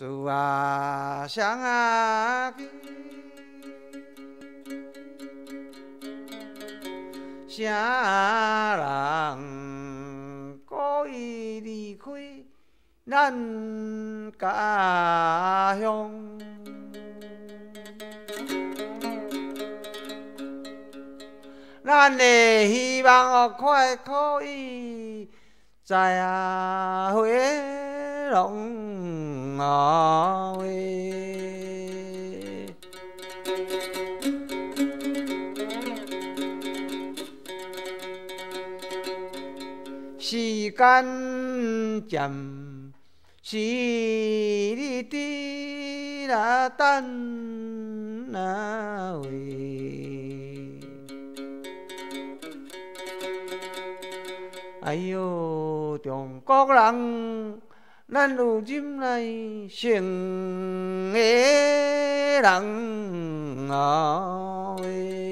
树啊双啊去，啥人故意离开咱家乡？咱的希望哦，快可以再回龙啊喂！时啊喂。时间渐是你的那等那位哎呦中国人咱如今来成的人啊喂。